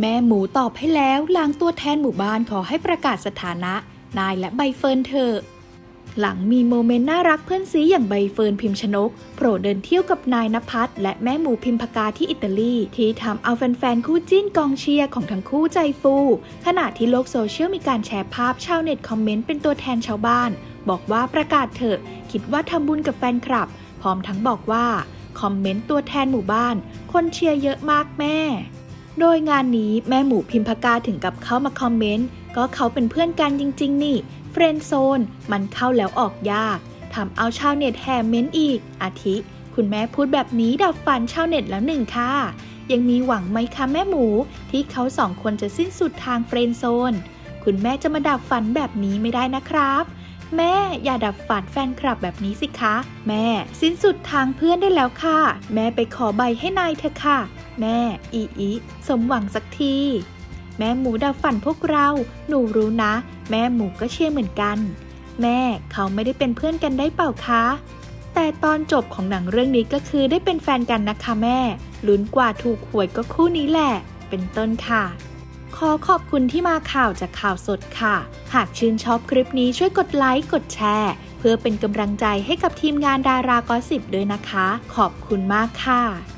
แม่หมูตอบให้แล้วหลังตัวแทนหมู่บ้านขอให้ประกาศสถานะ นายและใบเฟิร์นเถอะหลังมี moment น่ารักเพื่อนซี้อย่างใบเฟิร์นพิมพ์ชนกโผล่เดินเที่ยวกับนายนภัสและแม่หมูพิมพกาที่อิตาลี ที่ทำเอาแฟนๆ คู่จิ้นกองเชียร์ของทั้งคู่ใจฟู ขณะที่โลกโซเชียลมีการแชร์ภาพชาวเน็ต comment เป็นตัวแทนชาวบ้าน บอกว่าประกาศเถอะคิดว่าทำบุญกับแฟนคลับ พร้อมทั้งบอกว่าcomment ตัวแทนหมู่บ้าน คนเชียร์เยอะมากแม่ โดยงานนี้แม่หมูพิมพกาถึงกับเข้ามา comment ก็เขาเป็นเพื่อนกันจริง ๆ นี่ friend zone มันเข้าแล้วออกยากทำเอาชาวเน็ตแห่เม้นอีก อาทิ คุณแม่พูดแบบนี้ดับฝันชาวเน็ตแล้วหนึ่งค่ะ ยังมีหวังไหมคะแม่หมู ที่เขาสองคนจะสิ้นสุดทาง friend zone คุณแม่จะมาดับฝันแบบนี้ไม่ได้นะครับแม่อย่าดับฝันแฟนคลับแบบนี้สิคะ แม่ สิ้นสุดทางเพื่อนได้แล้วค่ะ แม่ไปขอใบให้นายเถอะค่ะ แม่ อีอีสมหวังสักที แม่หมูดับฝันพวกเรา หนูรู้นะ แม่หมูก็เชื่อเหมือนกัน แม่เขาไม่ได้เป็นเพื่อนกันได้เปล่าคะ แต่ตอนจบของหนังเรื่องนี้ก็คือได้เป็นแฟนกันนะคะแม่ ลุ้นกว่าถูกหวยก็คู่นี้แหละ เป็นต้นค่ะ ขอขอบคุณที่มาข่าวจากข่าวสดค่ะ หากชื่นชอบคลิปนี้ช่วยกดไลค์ กดแชร์ เพื่อเป็นกำลังใจให้กับทีมงานดารากอสิบด้วยนะคะ ขอบคุณมากค่ะ